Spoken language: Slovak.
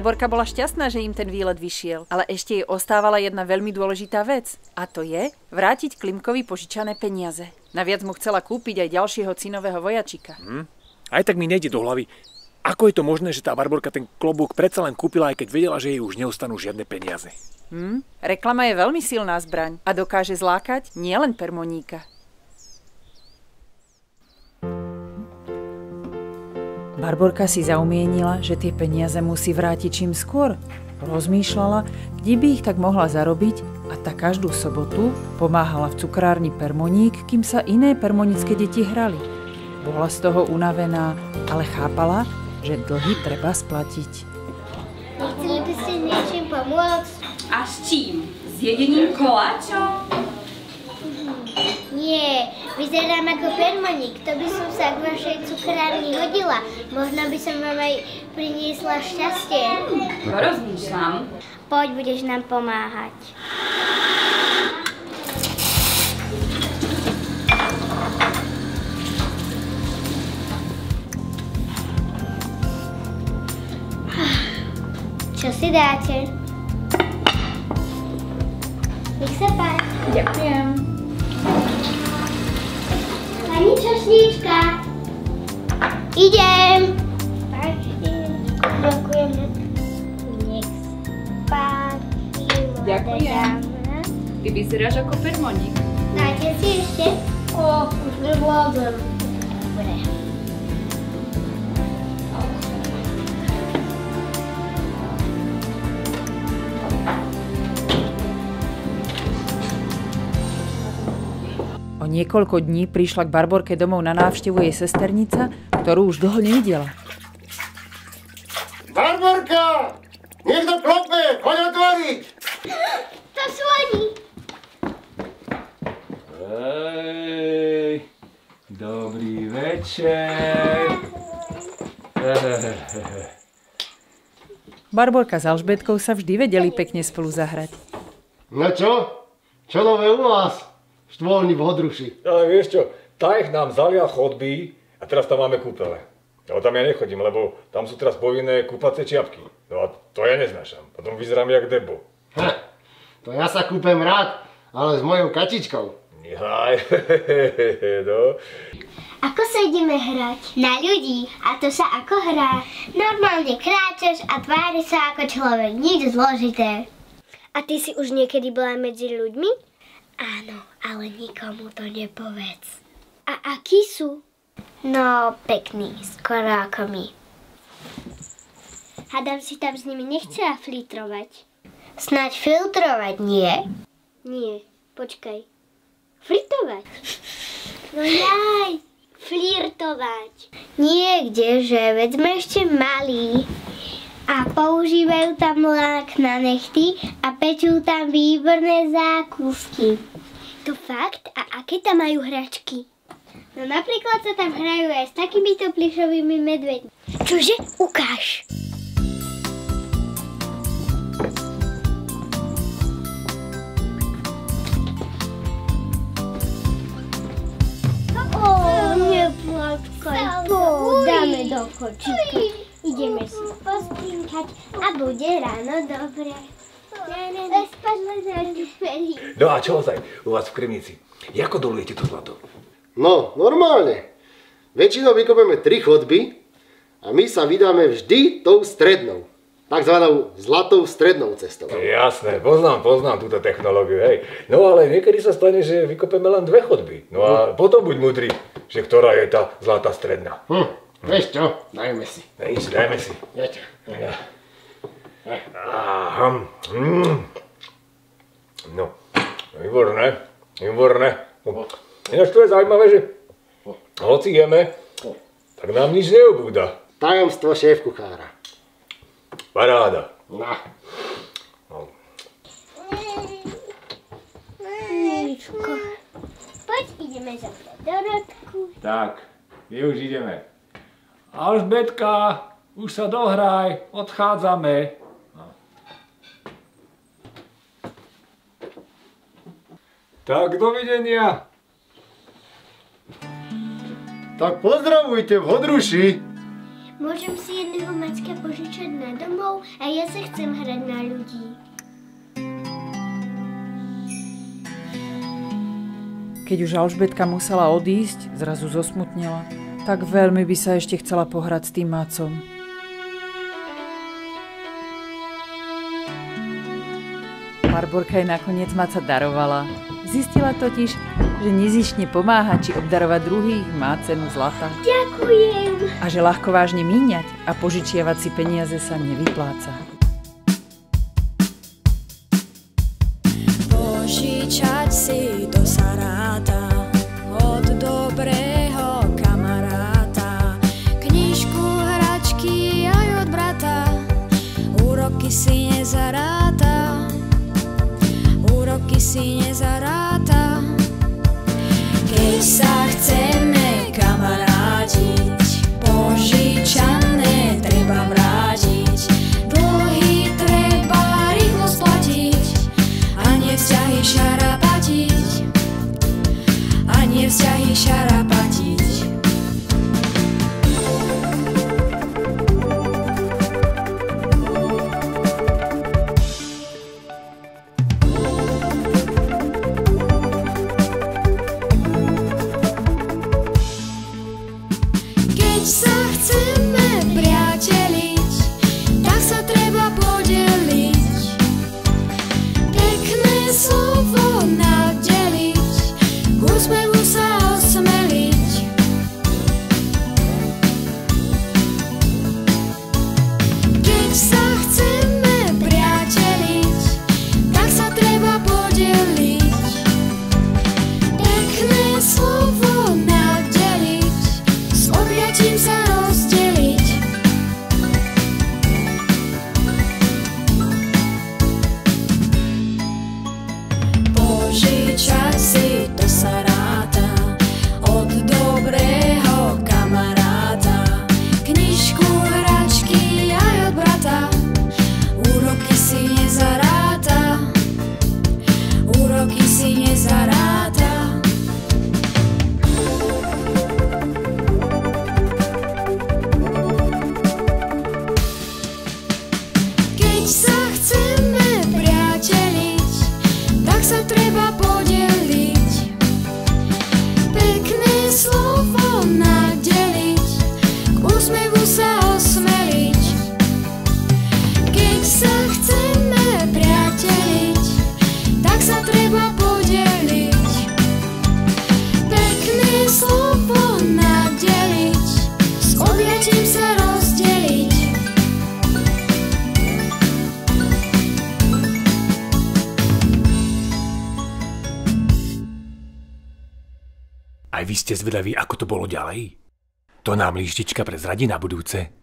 Barborka bola šťastná, že im ten výlet vyšiel, ale ešte jej ostávala jedna veľmi dôležitá vec. A to je vrátiť Klimkovi požičané peniaze. Naviac mu chcela kúpiť aj ďalšieho cinového vojačika. Hm? Aj tak mi nejde do hlavy, ako je to možné, že tá Barborka ten klobúk predsa len kúpila, aj keď vedela, že jej už neostanú žiadne peniaze? Hm? Reklama je veľmi silná zbraň a dokáže zlákať nielen permoníka. Barborka si zaumienila, že tie peniaze musí vrátiť čím skôr. Rozmýšľala, kde by ich tak mohla zarobiť a tak každú sobotu pomáhala v cukrárni Permoník, kým sa iné permonické deti hrali. Bola z toho unavená, ale chápala, že dlhy treba splatiť. Nechceli by ste niečím pomôcť? A s čím? S jedením koláčov? Nie, vyzerám ako permoník. To by som sa k vašej cukrárni hodila. Možno by som vám aj priniesla šťastie. Porozmýšľam. Poď, budeš nám pomáhať. Čo si dáte? Nech sa páči. Ďakujem. Pani čašníčka. Idem. Ďakujem. Nech sa páči. Ďakujem. Ty vyzeráš ako permoník. Dáte si ešte? O, už nevládzem. Dobre. O niekoľko dní prišla k Barborke domov na návštevu jej sesternica, ktorú už dlho nevidela. Barborka! Niekto klope! Poď otvoriť! To sú oni. Hej, dobrý večer. Barborka s Alžbetkou sa vždy vedeli pekne spolu zahrať. No čo? Čo nové u vás? Štvolní v Hodruši. Ale vieš čo, tá ich nám zalia chodby a teraz tam máme kúpele. Ale tam ja nechodím, lebo tam sú teraz povinné kúpacie čiapky. No a to ja neznášam. Potom vyzerám jak debo. Ha, to ja sa kúpem rád, ale s mojou kačičkou. Jaj, no. Ako sa ideme hrať? Na ľudí. A to sa ako hrá? Normálne kráčaš a tvári sa ako človek. Nič zložité. A ty si už niekedy bola medzi ľuďmi? Áno, ale nikomu to nepovedz. A akí sú? No, pekný, skoro ako my. Hadam si tam s nimi nechcela filtrovať. Snaď filtrovať, nie? Nie, počkaj. Fritovať. No jaj, flirtovať. Niekde, že veď sme ešte malí. A používajú tam lák na nechty a pečú tam výborné zákusky. To fakt? A aké tam majú hračky? No napríklad sa tam hrajú aj s takýmito plišovými medveďmi. Čože? Ukáž. Dáme do kočíka. Ideme si pospinkať a bude ráno dobre. No a čo ozaj u vás v Kremnici? Ako dolujete to zlato? No, normálne. Väčšinou vykopeme tri chodby a my sa vydáme vždy tou strednou. Takzvanou zlatou strednou cestou. Jasné, poznám, poznám túto technológiu, hej. No ale niekedy sa stane, že vykopeme len dve chodby. No a potom buď mudrý, že ktorá je tá zlatá stredná. Hm, vieš čo? Dajme si. Daj si, dajme si. Viete. Aha. Mm. No, výborné, výborné. No. Ináč to je zaujímavé, že hoci jeme, tak nám nič neobúda. Tajomstvo šéf kuchára. Paráda. No. No. Poď ideme za Dorotku. Tak, my už ideme. Alžbetka, už sa dohraj, odchádzame. Tak dovidenia. Tak pozdravujte v Hodruši. Môžem si jedného Macka požičať na domov a ja sa chcem hrať na ľudí. Keď už Alžbetka musela odísť, zrazu zosmutnila. Tak veľmi by sa ešte chcela pohrať s tým Macom. Barborka jej nakoniec Maca darovala. Zistila totiž, že nezišne pomáhať či obdarovať druhých má cenu zlata. Ďakujem. A že ľahko vážne míňať a požičiavať si peniaze sa nevypláca. Požičať si to sa ráta od dobrého kamaráta. Knižku, hračky aj od brata, úroky si nezaráta. Úroky si nezaráta. Nie Aj vy ste zvedaví, ako to bolo ďalej? To nám líštička prezradí na budúce.